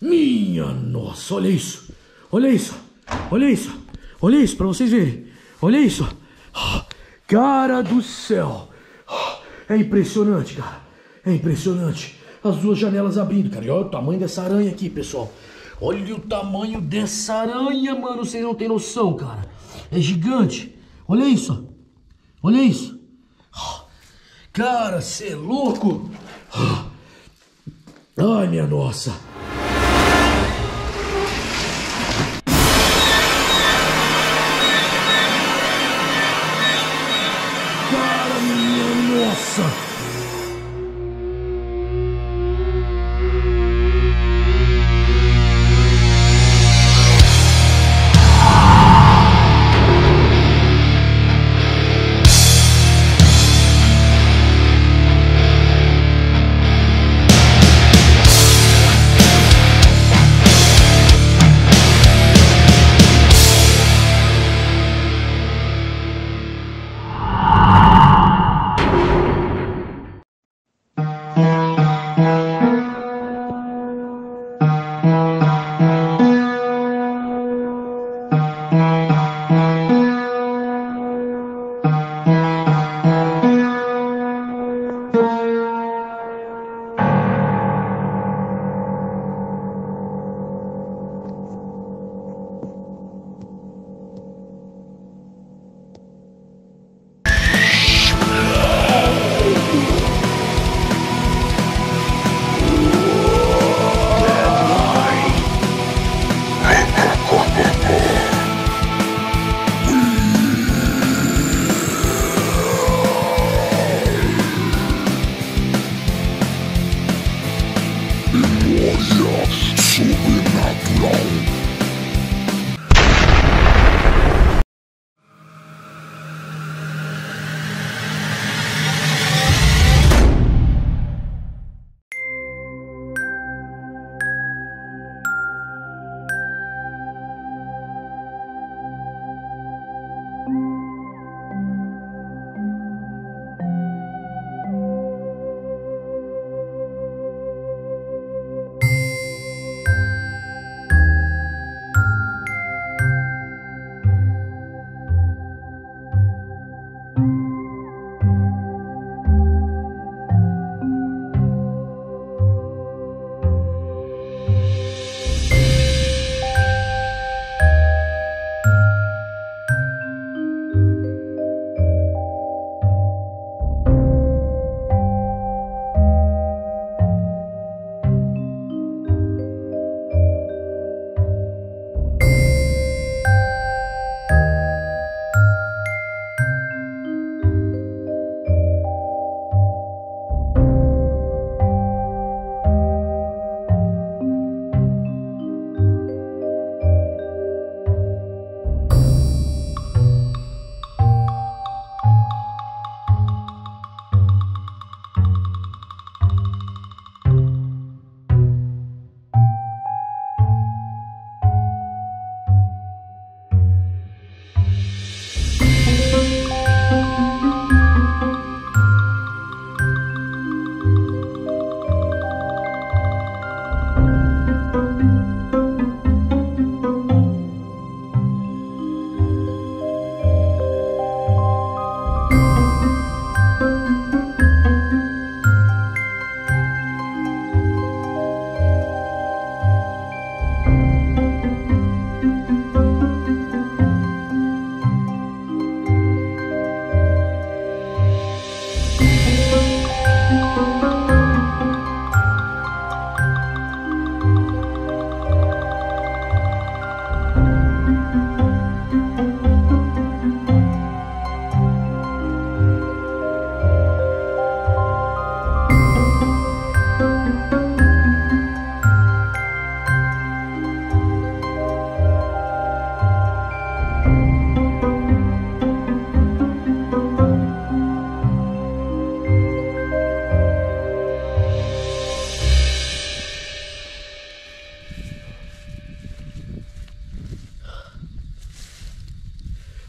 Minha nossa, olha isso. Olha isso. Olha isso. Olha isso pra vocês verem. Olha isso. Cara do céu. É impressionante, cara. É impressionante. As duas janelas abrindo, cara. E olha o tamanho dessa aranha aqui, pessoal. Olha o tamanho dessa aranha, mano. Vocês não têm noção, cara. É gigante. Olha isso. Olha isso. Cara, você é louco. Ai, minha nossa. Minha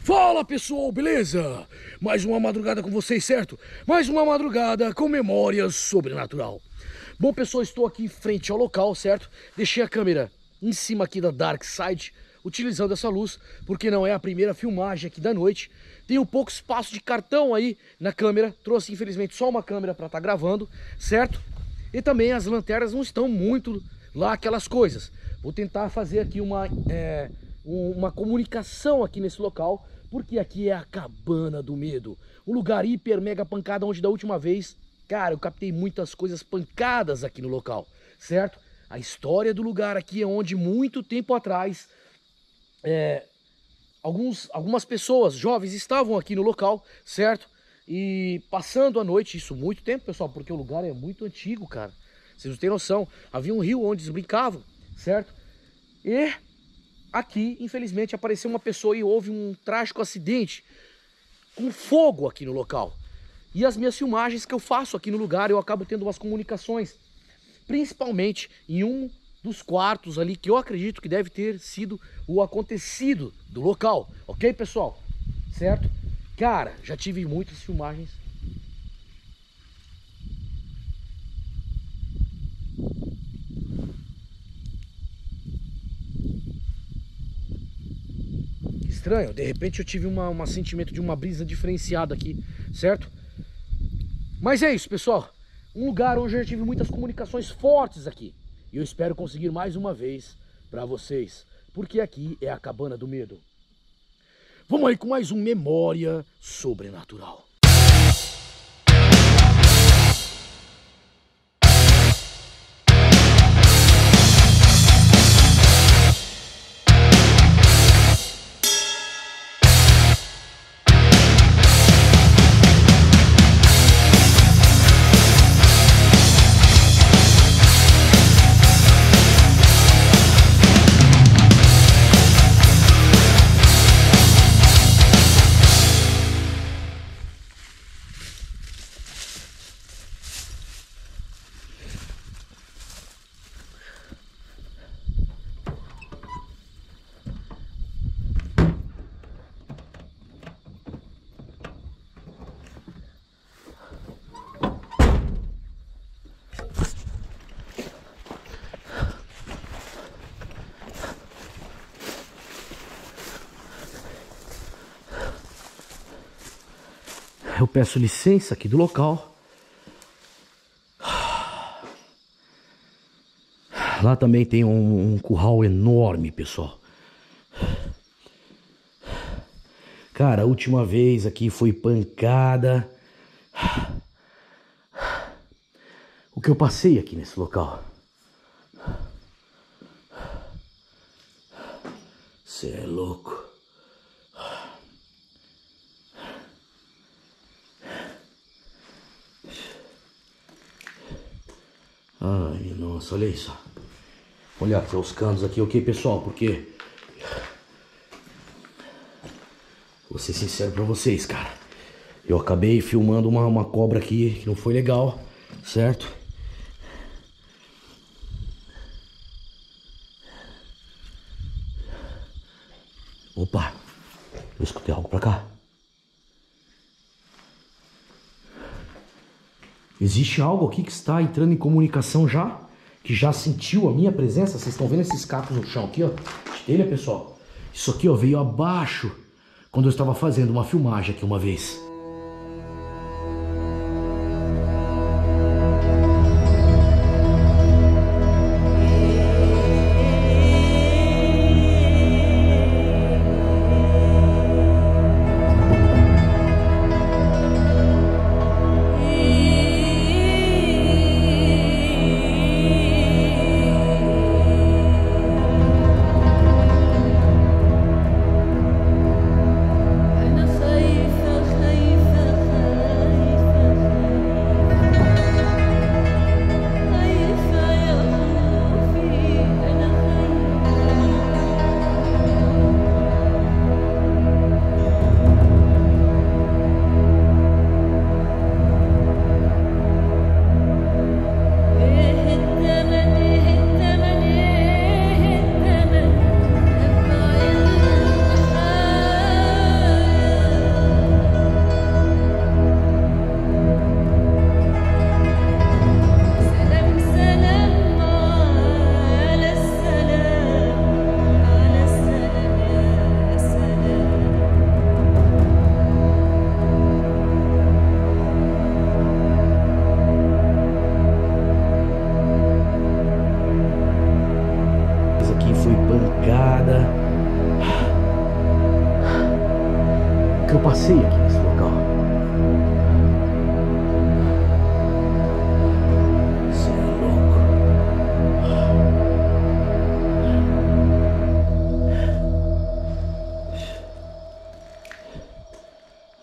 Fala pessoal, beleza? Mais uma madrugada com vocês, certo? Mais uma madrugada com memórias sobrenatural. Bom, pessoal, estou aqui em frente ao local, certo? Deixei a câmera em cima aqui da Dark Side, utilizando essa luz, porque não é a primeira filmagem aqui da noite. Tenho pouco espaço de cartão aí na câmera, trouxe infelizmente só uma câmera para estar tá gravando, certo? E também as lanternas não estão muito lá aquelas coisas. Vou tentar fazer aqui uma, é, uma comunicação aqui nesse local, porque aqui é a Cabana do Medo. Um lugar hiper mega pancada onde da última vez, cara, eu captei muitas coisas pancadas aqui no local, certo? A história do lugar aqui é onde muito tempo atrás é, alguns, algumas pessoas jovens estavam aqui no local, certo? E passando a noite, isso muito tempo, pessoal, porque o lugar é muito antigo, cara. Vocês não têm noção. Havia um rio onde eles brincavam, certo? E aqui, infelizmente, apareceu uma pessoa e houve um trágico acidente com fogo aqui no local. E as minhas filmagens que eu faço aqui no lugar, eu acabo tendo umas comunicações, principalmente em um dos quartos ali que eu acredito que deve ter sido o acontecido do local, ok, pessoal? Certo? Cara, já tive muitas filmagens. Estranho, de repente eu tive um sentimento de uma brisa diferenciada aqui, certo? Mas é isso, pessoal. Um lugar onde eu tive muitas comunicações fortes aqui. E eu espero conseguir mais uma vez para vocês, porque aqui é a Cabana do Medo. Vamos aí com mais um Memória Sobrenatural. Peço licença aqui do local. Lá também tem um, um curral enorme, pessoal. Cara, a última vez aqui foi pancada. O que eu passei aqui nesse local. Você é louco. Ai, nossa, olha isso. Olha para os canos aqui, ok, pessoal? Porque. Vou ser sincero pra vocês, cara. Eu acabei filmando uma, uma cobra aqui que não foi legal, certo? Opa, eu escutei algo pra cá. Existe algo aqui que está entrando em comunicação já? Que já sentiu a minha presença? Vocês estão vendo esses cacos no chão aqui, ó? Telha, pessoal. Isso aqui, ó, veio abaixo quando eu estava fazendo uma filmagem aqui uma vez.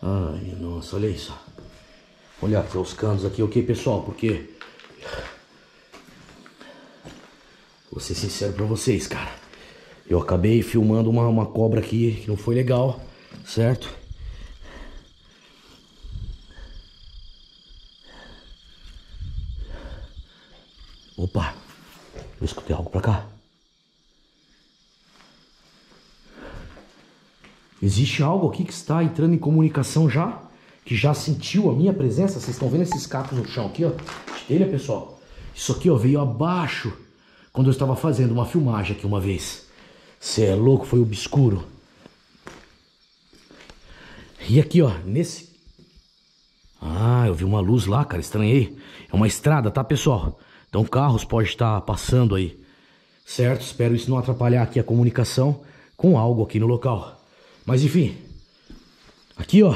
Ai, nossa, olha isso. Olha aqui os canos aqui, ok, pessoal? Porque. Vou ser sincero pra vocês, cara. Eu acabei filmando uma, uma cobra aqui que não foi legal, certo? Opa, eu escutei algo pra cá. Existe algo aqui que está entrando em comunicação já? Que já sentiu a minha presença? Vocês estão vendo esses cacos no chão aqui, ó? Telha, pessoal. Isso aqui, ó, veio abaixo quando eu estava fazendo uma filmagem aqui uma vez. Você é louco, foi obscuro. E aqui, ó, nesse... Ah, eu vi uma luz lá, cara, estranhei. É uma estrada, tá, pessoal? Então carros podem estar passando aí. Certo? Espero isso não atrapalhar aqui a comunicação com algo aqui no local. Mas enfim. Aqui, ó.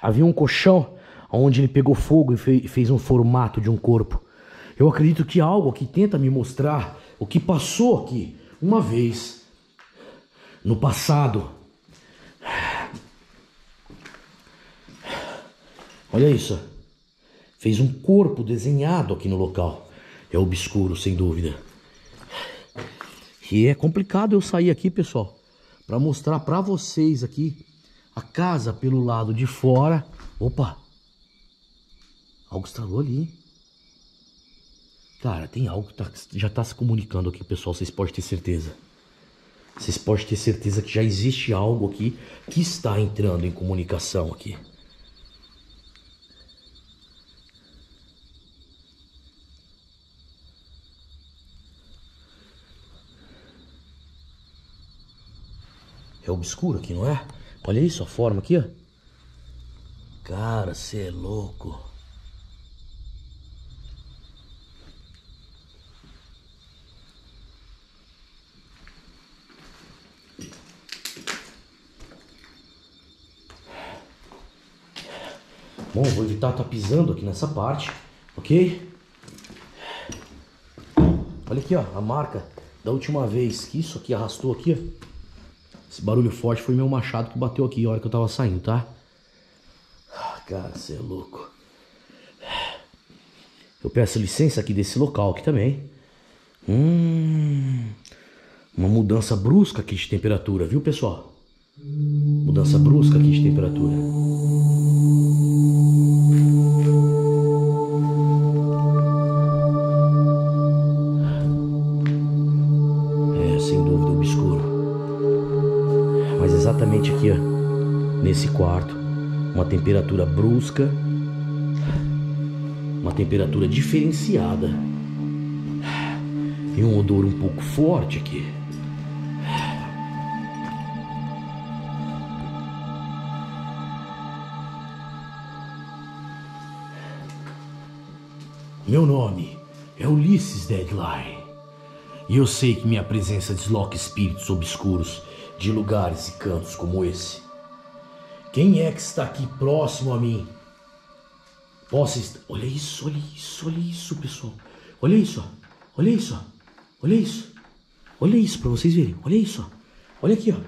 Havia um colchão onde ele pegou fogo e fez um formato de um corpo. Eu acredito que algo aqui tenta me mostrar o que passou aqui uma vez no passado. Olha isso. Fez um corpo desenhado aqui no local. É obscuro, sem dúvida. E é complicado eu sair aqui, pessoal, para mostrar para vocês aqui a casa pelo lado de fora. Opa! Algo estralou ali. Cara, tem algo que tá, já está se comunicando aqui, pessoal. Vocês podem ter certeza. Vocês podem ter certeza que já existe algo aqui que está entrando em comunicação aqui. É obscuro aqui, não é? Olha isso, a forma aqui, ó. Cara, você é louco. Bom, vou evitar estar tá pisando aqui nessa parte, ok? Olha aqui, ó, a marca da última vez que isso aqui arrastou aqui, ó. Esse barulho forte foi meu machado que bateu aqui a hora que eu tava saindo, tá? Ah, cara, você é louco. Eu peço licença aqui desse local aqui também. Hum, uma mudança brusca aqui de temperatura, viu, pessoal? Mudança brusca aqui de temperatura. É, sem dúvida, obscuro. Mas exatamente aqui, ó, nesse quarto, uma temperatura brusca, uma temperatura diferenciada e um odor um pouco forte aqui. Meu nome é Ulisses Deadline. E eu sei que minha presença desloca espíritos obscuros de lugares e cantos como esse. Quem é que está aqui próximo a mim? Possa estar. Olha isso, olha isso, olha isso, pessoal. Olha isso, olha isso, olha isso. Olha isso para vocês verem. Olha isso, olha aqui, ó.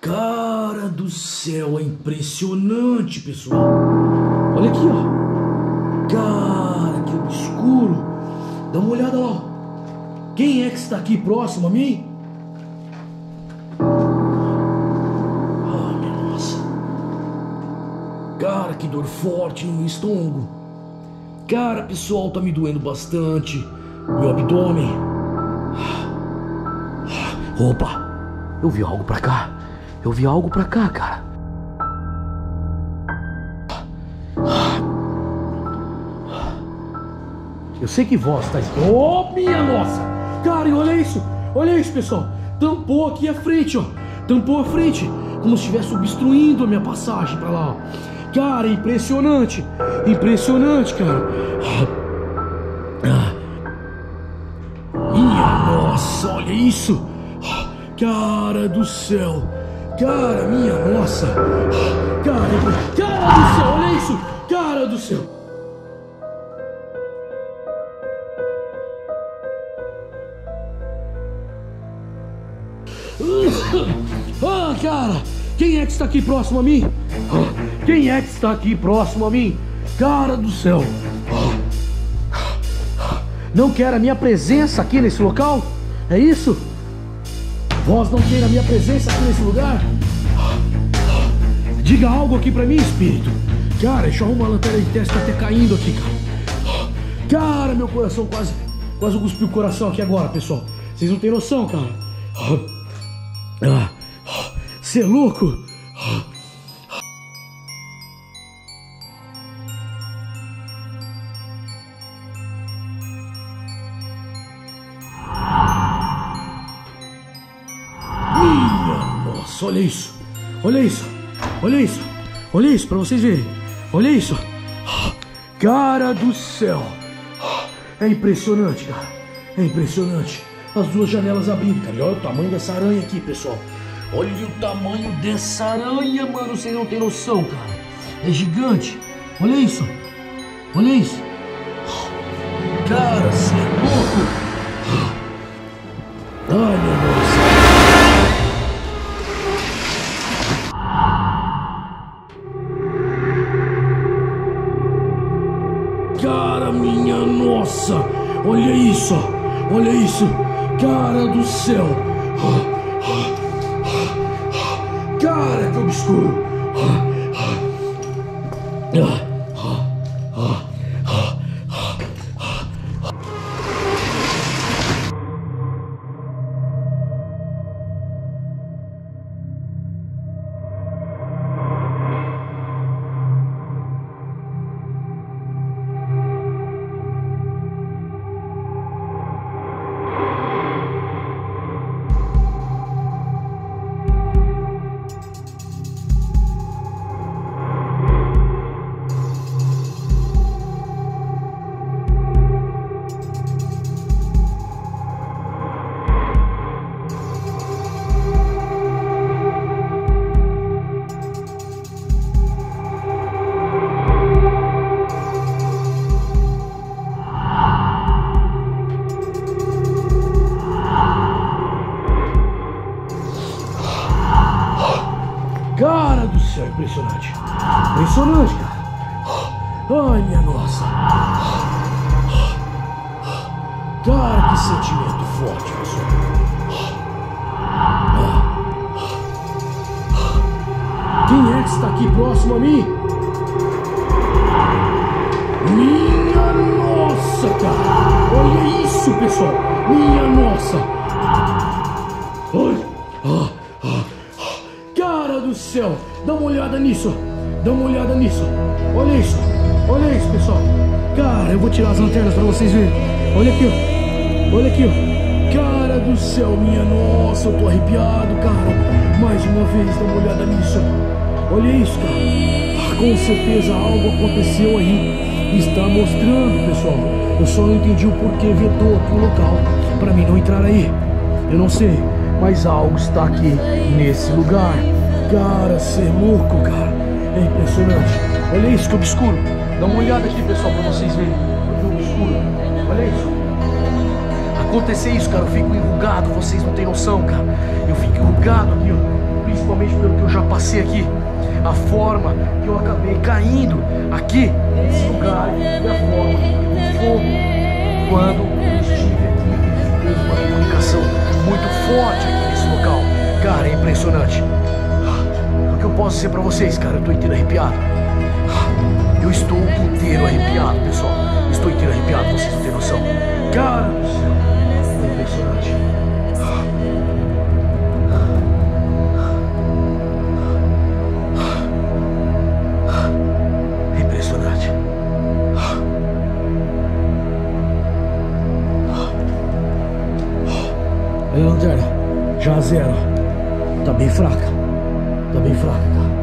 Cara do céu, é impressionante, pessoal. Olha aqui, ó. Cara, que obscuro. Dá uma olhada lá. Quem é que está aqui próximo a mim? Cara, que dor forte no meu estômago. Cara, pessoal, tá me doendo bastante. Meu abdômen. Opa, eu vi algo pra cá. Eu vi algo pra cá, cara. Eu sei que voz está. Oh, minha nossa! Cara, e olha isso! Olha isso, pessoal! Tampou aqui a frente, ó! Tampou a frente! Como se estivesse obstruindo a minha passagem para lá, ó. Cara, impressionante! Impressionante, cara! Minha nossa, olha isso! Cara do céu! Cara, minha nossa. Cara, cara do céu, olha isso. Cara do céu. Ah, cara, quem é que está aqui próximo a mim? Ah, quem é que está aqui próximo a mim? Cara do céu. Não quer a minha presença aqui nesse local? É isso? Vós não queira a minha presença aqui nesse lugar? Diga algo aqui pra mim, espírito. Cara, deixa eu arrumar a lanterna de testa até caindo aqui, cara. Cara, meu coração quase. Quase cuspiu o coração aqui agora, pessoal. Vocês não têm noção, cara. Você é louco? Olha isso. Olha isso. Olha isso. Olha isso pra vocês verem. Olha isso. Cara do céu. É impressionante, cara. É impressionante. As duas janelas abrindo, cara. E olha o tamanho dessa aranha aqui, pessoal. Olha o tamanho dessa aranha, mano. Vocês não tem noção, cara. É gigante. Olha isso. Olha isso. Cara, você é louco. Ai, meu Deus. Olha isso. Olha isso. Cara do céu. Cara, que obscuro. Está aqui próximo a mim? Minha nossa, cara. Olha isso, pessoal. Minha nossa. Olha. Ah, ah, ah. Cara do céu. Dá uma olhada nisso. Dá uma olhada nisso. Olha isso. Olha isso, pessoal. Cara, eu vou tirar as lanternas para vocês verem. Olha aqui. Olha aqui. Cara do céu, minha nossa, eu tô arrepiado, cara. Mais uma vez, dá uma olhada nisso. Olha isso, cara. Ah, com certeza algo aconteceu aí. Está mostrando, pessoal. Eu só não entendi o porquê vedou aqui o local para mim não entrar aí. Eu não sei, mas algo está aqui nesse lugar. Cara, é louco, cara. É impressionante. Olha isso que obscuro. Dá uma olhada aqui, pessoal, para vocês verem. Que obscuro. Olha isso. Acontecer isso, cara, eu fico enrugado, vocês não têm noção, cara. Eu fico enrugado aqui, ó. Principalmente pelo que eu já passei aqui. A forma que eu acabei caindo aqui nesse lugar e a forma que eu fogo quando estive aqui. Teve uma comunicação muito forte aqui nesse local. Cara, é impressionante. O que eu posso dizer pra vocês, cara? Eu tô inteiro arrepiado. Eu estou inteiro arrepiado, pessoal. Estou inteiro arrepiado, vocês não têm noção. Cara do céu. É impressionante. Olha a lanterna. Já zero. Tá bem fraca. Tá bem fraca.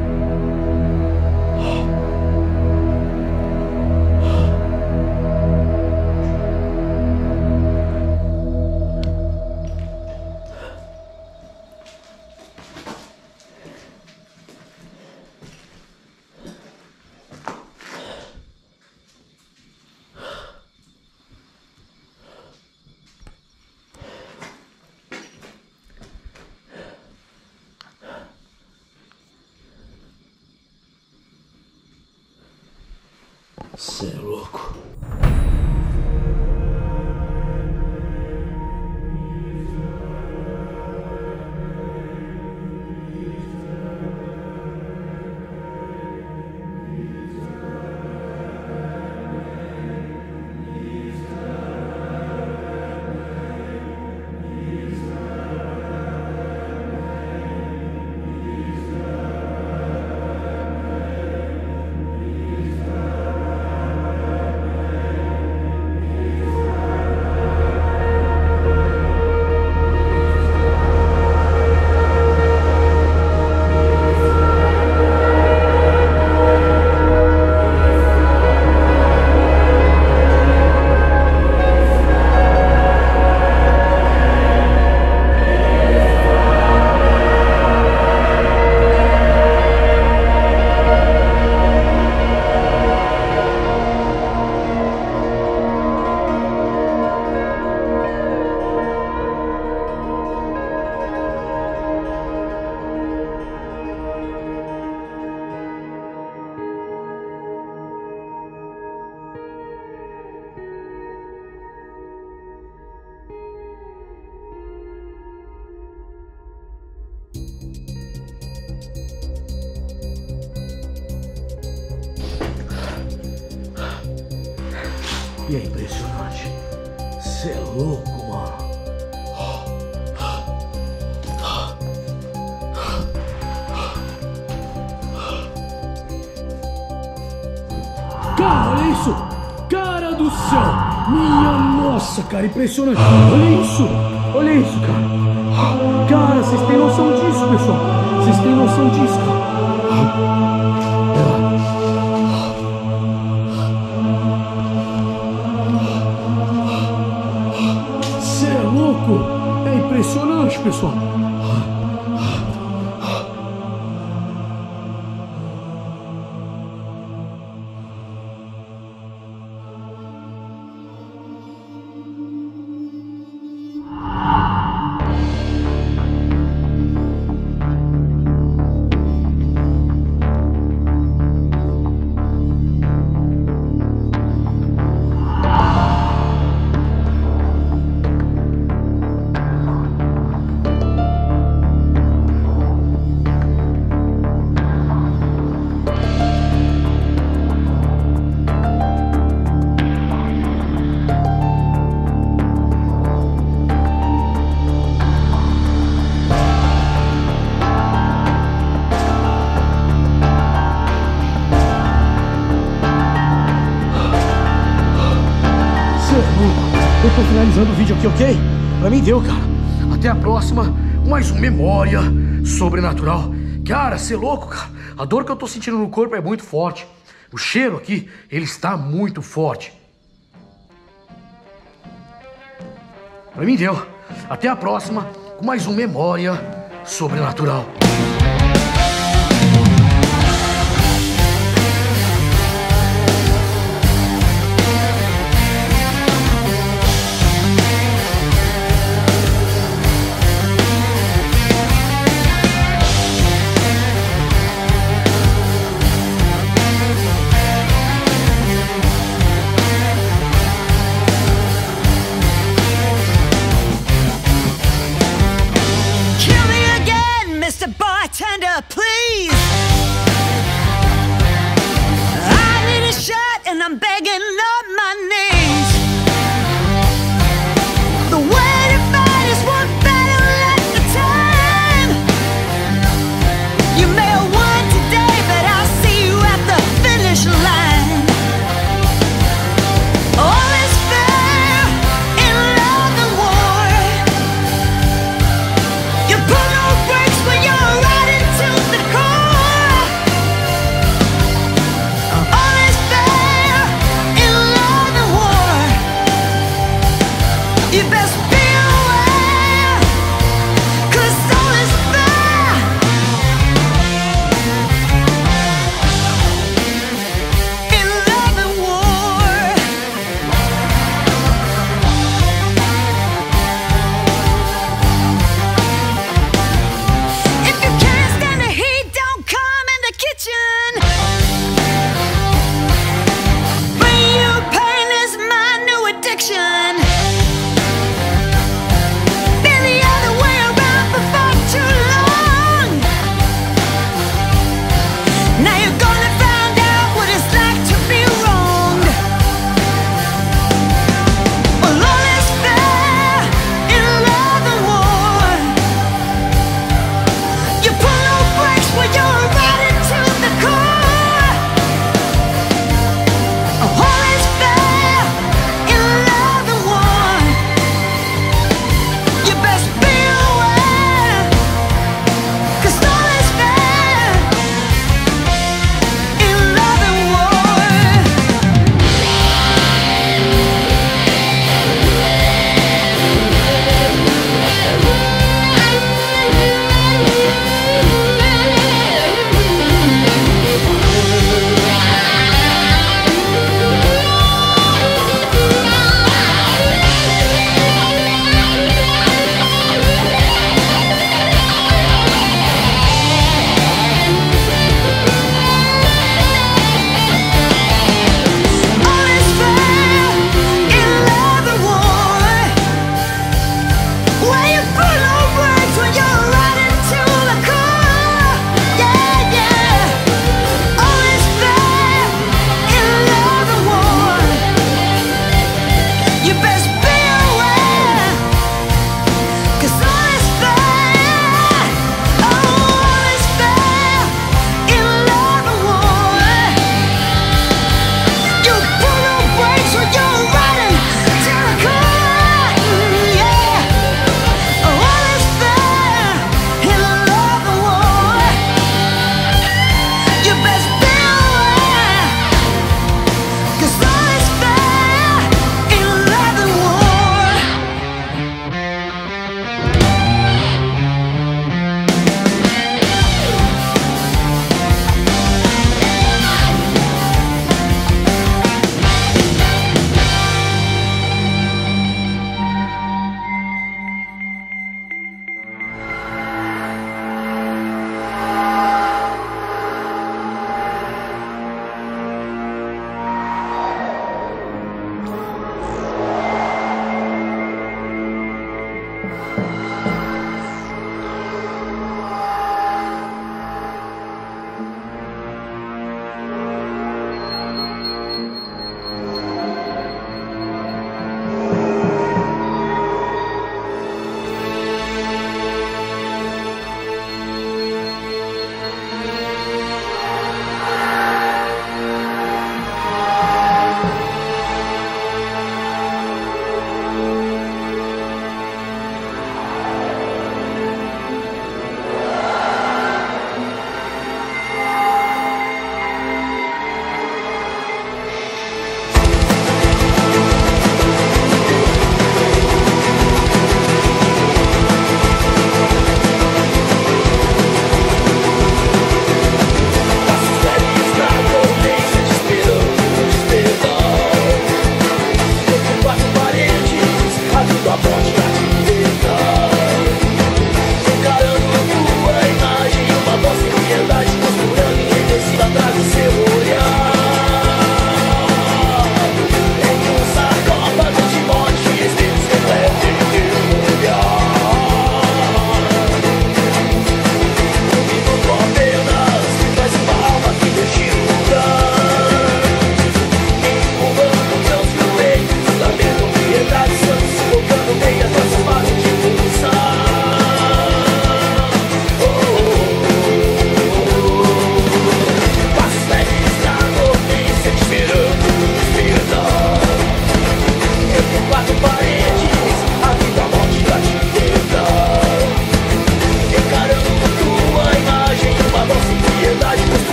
É impressionante. Você é louco, mano. Cara, olha isso! Cara do céu! Minha nossa, cara, impressionante! Olha isso! Olha isso, cara! Cara, vocês têm noção disso, pessoal? Vocês têm noção disso, cara? Impressionante, pessoal! Mim deu, cara. Até a próxima. Mais um Memória Sobrenatural. Cara, você é louco, cara. A dor que eu tô sentindo no corpo é muito forte. O cheiro aqui, ele está muito forte. Pra mim deu. Até a próxima com mais um Memória Sobrenatural.